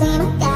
Damn,